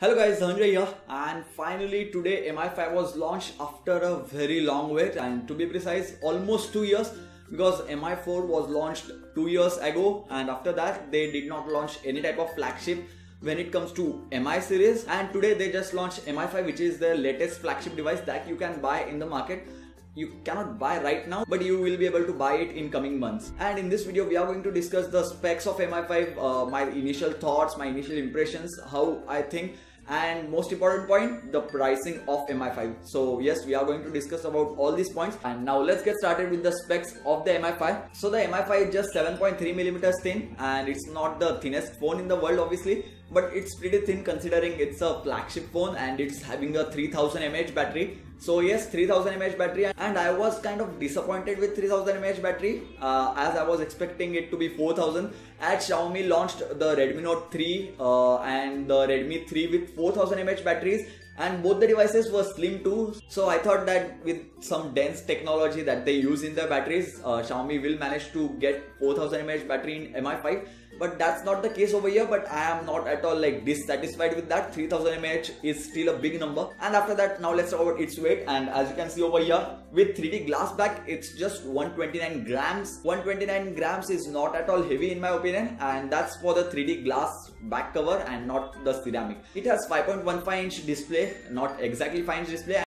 Hello guys, Dhananjay here. And finally today MI5 was launched after a very long wait. And to be precise almost 2 years. Because MI4 was launched 2 years ago. And after that they did not launch any type of flagship when it comes to MI series. And today they just launched MI5 which is the latest flagship device that you can buy in the market you cannot buy right now but you will be able to buy it in coming months. And in this video we are going to discuss the specs of mi5 uh, my initial thoughts my initial impressions how i think and most important point the pricing of mi5 so yes we are going to discuss about all these points. And now let's get started with the specs of the mi5 so the mi5 is just 7.3 millimeters thin and it's not the thinnest phone in the world obviously but it's pretty thin considering it's a flagship phone and it's having a 3000 mAh battery. So yes 3000 mAh battery and I was kind of disappointed with 3000 mAh battery uh, as I was expecting it to be 4000 at Xiaomi launched the Redmi Note 3 uh, and the Redmi 3 with 4000 mAh batteries and both the devices were slim too. So i thought that with some dense technology that they use in their batteries uh, xiaomi will manage to get 4000 mAh battery in mi5 but that's not the case over here but i am not at all like dissatisfied with that. 3000 mAh is still a big number. And after that now let's talk about its weight. And as you can see over here with 3d glass back it's just 129 grams. 129 grams is not at all heavy in my opinion. And that's for the 3d glass back cover and not the ceramic. It has 5.15 inch display not exactly fine display